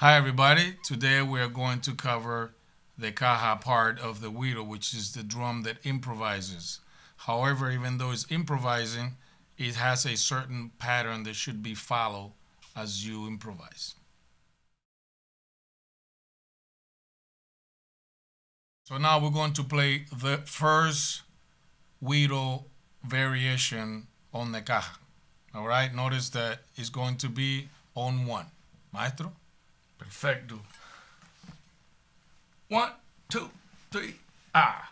Hi, everybody. Today we are going to cover the caja part of the güiro, which is the drum that improvises. However, even though it's improvising, it has a certain pattern that should be followed as you improvise. So now we're going to play the first güiro variation on the caja. All right, notice that it's going to be on one. Maestro? Perfecto. One, two, three, ah.